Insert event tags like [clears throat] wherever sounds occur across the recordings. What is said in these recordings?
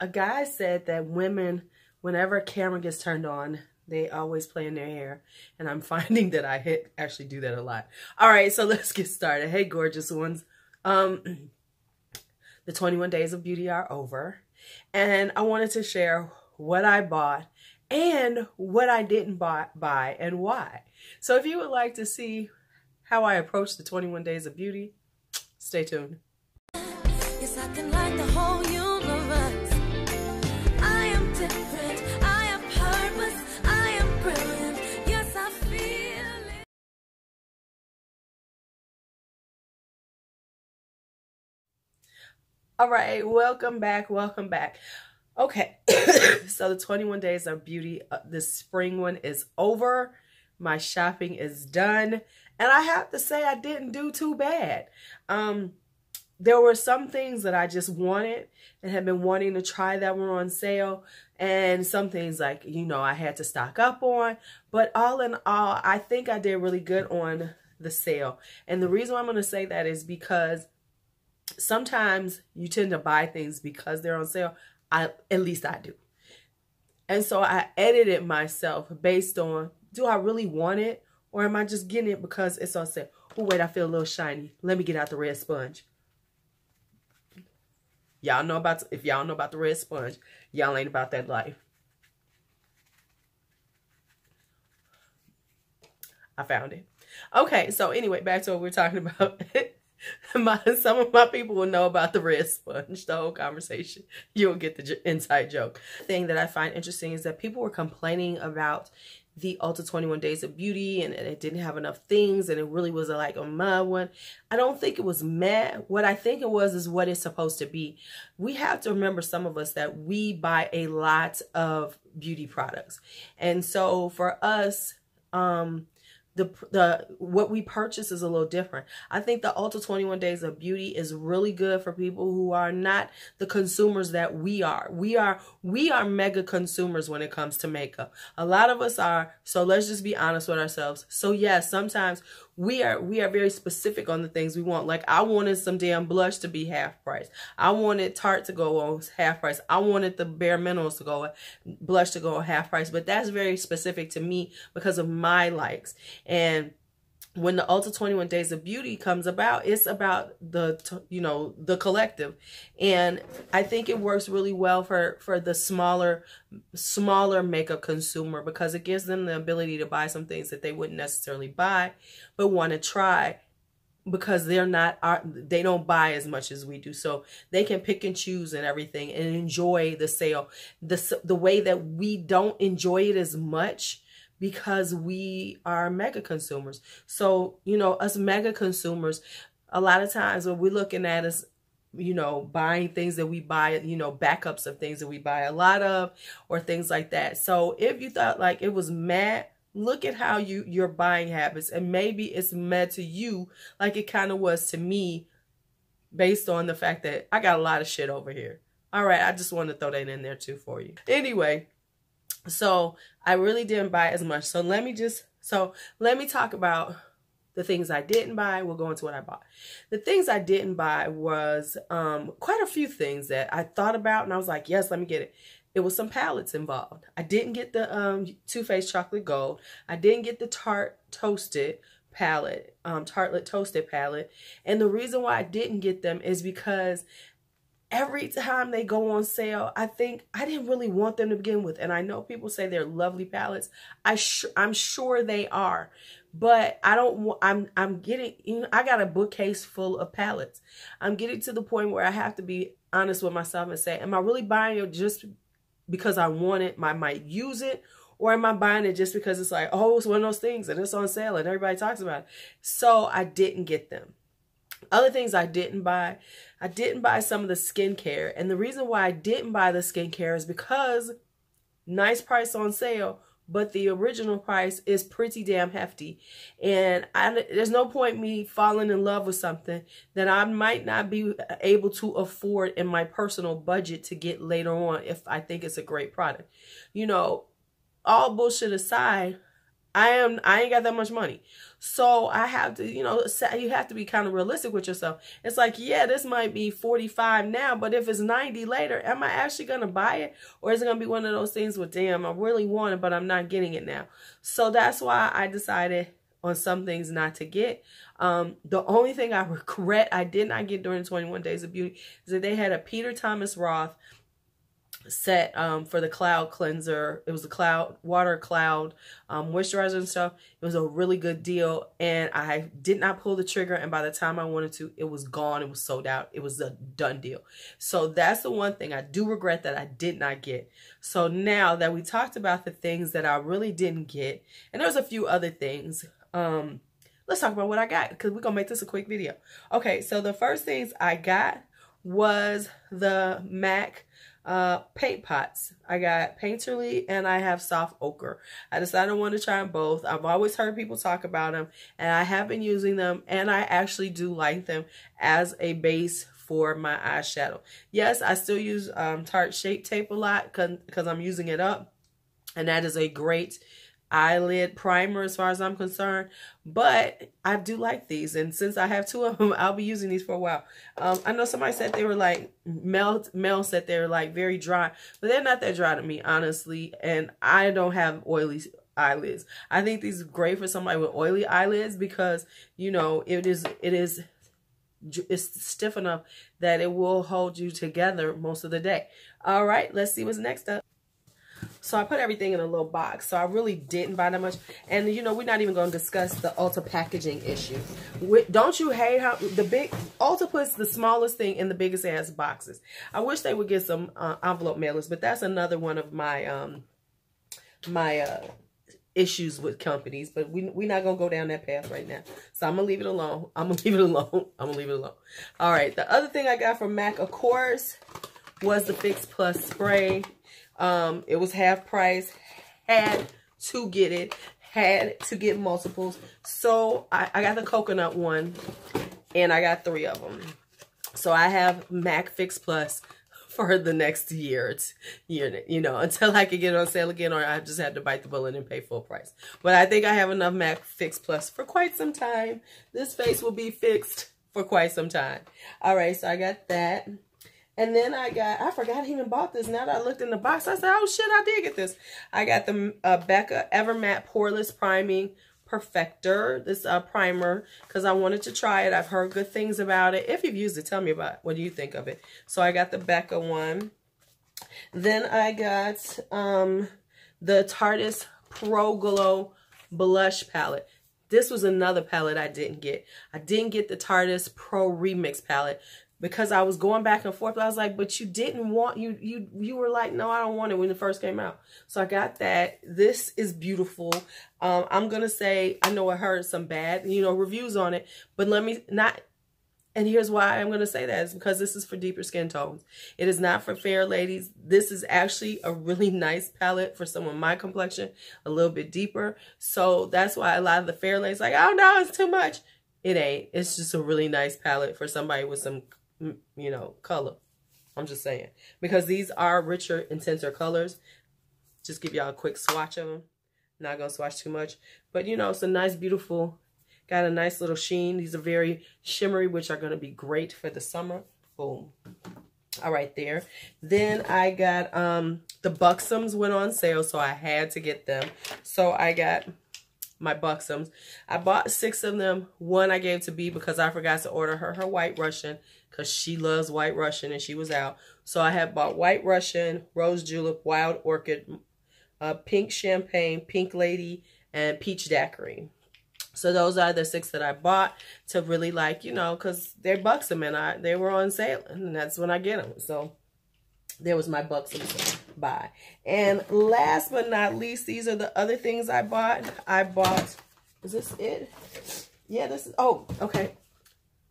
a guy said that women, whenever a camera gets turned on, they always play in their hair. And I'm [laughs] finding that I hit, actually do that a lot. All right, so [laughs] let's get started. Hey, gorgeous ones. Um, [clears throat] the 21 days of beauty are over. And I wanted to share what I bought and what I didn't buy, buy and why. So if you would like to see how I approach the 21 days of beauty, [tsk] stay tuned. Yes, All right, welcome back, welcome back. Okay, [coughs] so the 21 days of beauty, uh, the spring one is over. My shopping is done. And I have to say I didn't do too bad. Um, there were some things that I just wanted and had been wanting to try that were on sale. And some things like, you know, I had to stock up on. But all in all, I think I did really good on the sale. And the reason I'm going to say that is because sometimes you tend to buy things because they're on sale. I at least I do. And so I edited myself based on do I really want it or am I just getting it because it's on sale? Oh wait, I feel a little shiny. Let me get out the red sponge. Y'all know about if y'all know about the red sponge, y'all ain't about that life. I found it. Okay, so anyway, back to what we're talking [laughs] about. [laughs] my some of my people will know about the red sponge the whole conversation you'll get the inside joke thing that i find interesting is that people were complaining about the Ulta 21 Days of Beauty and, and, it didn't have enough things and it really was a, like a mad one. I don't think it was mad. What I think it was is what it's supposed to be. We have to remember some of us that we buy a lot of beauty products. And so for us, um, the the what we purchase is a little different. I think the Ulta 21 Days of Beauty is really good for people who are not the consumers that we are. We are we are mega consumers when it comes to makeup. A lot of us are. So let's just be honest with ourselves. So yes, sometimes we are we are very specific on the things we want. Like I wanted some damn blush to be half price. I wanted Tarte to go on half price. I wanted the bare minerals to go blush to go on half price. But that's very specific to me because of my likes. And when the Ulta 21 Days of Beauty comes about, it's about the, you know, the collective. And I think it works really well for, for the smaller, smaller makeup consumer because it gives them the ability to buy some things that they wouldn't necessarily buy, but want to try because they're not, they don't buy as much as we do. So they can pick and choose and everything and enjoy the sale. The, the way that we don't enjoy it as much because we are mega consumers. So, you know, us mega consumers, a lot of times what we're looking at is, you know, buying things that we buy, you know, backups of things that we buy a lot of or things like that. So if you thought like it was mad, look at how you your buying habits and maybe it's mad to you like it kind of was to me based on the fact that I got a lot of shit over here. All right, I just wanted to throw that in there too for you. Anyway, so I really didn't buy as much. So let me just, so let me talk about the things I didn't buy. We'll go into what I bought. The things I didn't buy was um, quite a few things that I thought about and I was like, yes, let me get it. It was some palettes involved. I didn't get the um, Too Faced Chocolate Gold. I didn't get the Tarte Toasted palette, um, Tartelette Toasted palette. And the reason why I didn't get them is because every time they go on sale, I think I didn't really want them to begin with. And I know people say they're lovely palettes. I I'm sure they are. But I don't I'm I'm getting you know, I got a bookcase full of palettes. I'm getting to the point where I have to be honest with myself and say, am I really buying it just because I want it, I might use it, or am I buying it just because it's like, oh, it's one of those things and it's on sale and everybody talks about it. So I didn't get them. Other things I didn't buy, I didn't buy some of the skincare. And the reason why I didn't buy the skincare is because nice price on sale, but the original price is pretty damn hefty. And I, there's no point me falling in love with something that I might not be able to afford in my personal budget to get later on if I think it's a great product. You know, all bullshit aside, I am I ain't got that much money. So I have to, you know, you have to be kind of realistic with yourself. It's like, yeah, this might be 45 now, but if it's 90 later, am I actually going to buy it? Or is it going to be one of those things with, damn, I really want it, but I'm not getting it now. So that's why I decided on some things not to get. Um, the only thing I [laughs] regret I did not get during 21 Days of Beauty is that they had a Peter Thomas Roth set um, for the cloud cleanser. It was a cloud water cloud um, moisturizer and stuff. It was a really good deal, and I did not pull the trigger. And by the time I wanted to, it was gone. It was sold out. It was a done deal. So that's the one thing I do regret that I did not get. So now that we talked about the things that I really didn't get, and there's a few other things. Um, let's talk about what I got because we're gonna make this a quick video. Okay, so the first things I got was the MAC uh, paint pots. I got Painterly and I have Soft Ochre. I decided I want to try them both. I've always heard people talk about them and I have been using them and I actually do like them as a base for my eyeshadow. Yes, I still use um, Tarte Shape Tape a lot because I'm using it up and that is a great eyelid primer as far as I'm concerned. But I do like these. And since I have two of them, [laughs] I'll be using these for a while. Um, I know somebody said they were like, Mel, Mel said they were like very dry. But they're not that dry to me, honestly. And I don't have oily eyelids. I think these are great for somebody with oily eyelids because, you know, it is, it is it's stiff enough that it will hold you together most of the day. All right, let's see what's next up. So I put everything in a little box. So I really didn't buy that much. And, you know, we're not even going to discuss the Ulta packaging issue. Don't you hate how the big Ulta puts the smallest thing in the biggest ass boxes. I wish they would get some uh, envelope mailers, but that's another one of my, um, my, uh, issues with companies, but we, we're not going to go down that path right now. So I'm going to leave it alone. I'm going to leave it alone. I'm going to leave it alone. All right. The other thing I got from MAC, of course, was the Fix Plus spray. Um, it was half price. Had to get it. Had to get multiples. So I, I got the coconut one. And I got three of them. So I have MAC Fix Plus [laughs] for the next year, year, you know, [laughs] until I could get it on sale again, or I just had to bite the bullet and pay full price. But I think I have enough MAC Fix Plus for quite some time. This face will be fixed for quite some time. All right, so I got that. And then I got, I forgot I even bought this. Now that I looked in the box, I said, oh shit, I did get this. I got the uh, Becca Evermatte Poreless Priming Perfector, this uh, primer, because I wanted to try it. I've heard good things about it. If you've used it, tell me about it. What do you think of it? So I got the Becca one. Then I got um, the Tarteist Pro Glow Blush Palette. This was another palette I didn't get. I didn't get the Tarteist Pro Remix palette because I was going back and forth. I was like, but you didn't want you you you were like, no, I don't want it when it first came out. So I got that. This is beautiful. Um, I'm gonna say I know I heard some bad you know reviews on it, but let me not. And here's why I'm to say that is because this is for deeper skin tones. It is not for fair ladies. This is actually a really [laughs] nice palette for someone my complexion, a little bit deeper. So that's why a lot of the fair ladies like, oh no, it's too much. It ain't. It's just a really nice palette for somebody with some you know, color. I'm just saying. Because these are richer, intenser colors. Just give y'all a quick swatch of them. Not going to swatch too much. But, you know, it's a nice, beautiful, got a nice little sheen. These are very shimmery, which are going to be great for the summer. Boom. All right, there. Then I got um the Buxoms went on sale, so I had to get them. So I got my Buxoms. I bought six of them. One I gave to B because I forgot to order her her White Russian because she loves White Russian and she was out. So I have bought White Russian, Rose Julep, Wild Orchid, uh, Pink Champagne, Pink Lady, and Peach Daiquiri. So those are the six that I bought to really like, you know, because they're Buxom and I, they were on sale and that's when I get them. So there was my Buxom buy. And last but not least, these are the other things I bought. I bought, is this it? Yeah, this is, oh, okay.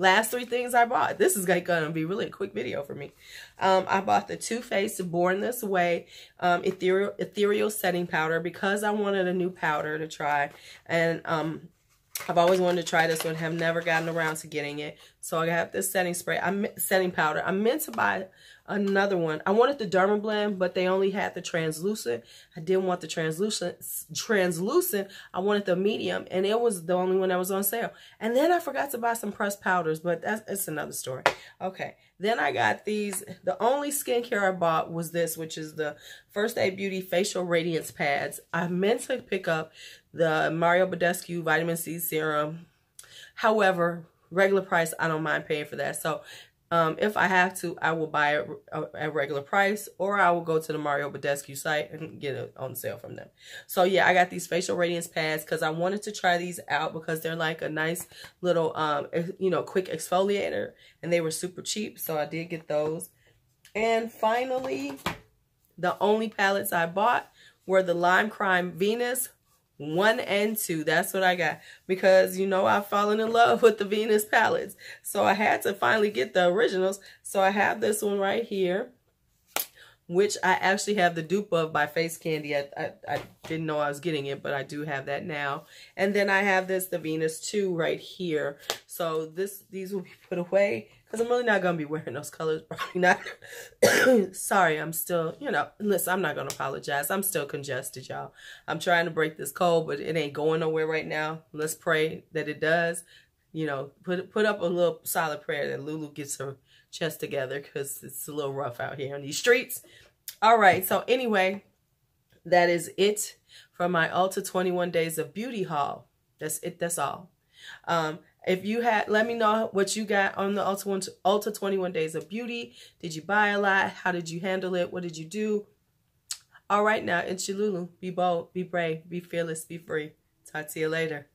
Last three things I bought. This is going to be really a quick video for me. Um, I bought the Too Faced Born This Way um, ethereal, ethereal Setting Powder because I wanted a new powder to try. And um, I've always wanted to try this one, have never gotten around to getting it. So I got this setting spray, I'm setting powder. I meant to buy another one. I wanted the Dermablend, but they only had the translucent. I didn't want the translucent. Translucent. I wanted the medium, and it was the only one that was on sale. And then I forgot to buy some pressed powders, but that's, that's another story. Okay. Then I got these. The only skincare I bought was this, which is the First Aid Beauty Facial Radiance Pads. I meant to pick up the Mario Badescu Vitamin C Serum. However, regular price, I don't mind paying for that. So um, if I have to, I will buy it at regular price or I will go to the Mario Badescu site and get it on sale from them. So yeah, I got these facial radiance pads because I wanted to try these out because they're like a nice little, um, you know, quick exfoliator and they were super cheap. So I did get those. And finally, the only palettes I bought were the Lime Crime Venus one and two. That's what I got because you know I've fallen in love with the Venus palettes. So I had to finally get the originals. So I have this one right here, which I actually have the dupe of by Face Candy. I, I, I didn't know I was getting it, but I do have that now. And then I have this, the Venus 2 right here. So this these will be [laughs] put away because I'm really not going to be wearing those colors. [laughs] Probably not. [coughs] Sorry, I'm still, you know, listen, I'm not going to apologize. I'm still congested, y'all. I'm trying to break this cold, but it ain't going nowhere right now. Let's pray that it does. You know, put put up a little solid prayer that Lulu gets her chest together because it's a little rough out here on these streets. All right, so anyway, that is it for my Ulta 21 Days of Beauty haul. That's it. That's all. Um, if you had, let me know what you got on the Ulta, Ulta 21 Days of Beauty. Did you buy a lot? How did you handle it? What did you do? All right, now, it's your Lulu. Be bold, be brave, be fearless, be free. Talk to you later.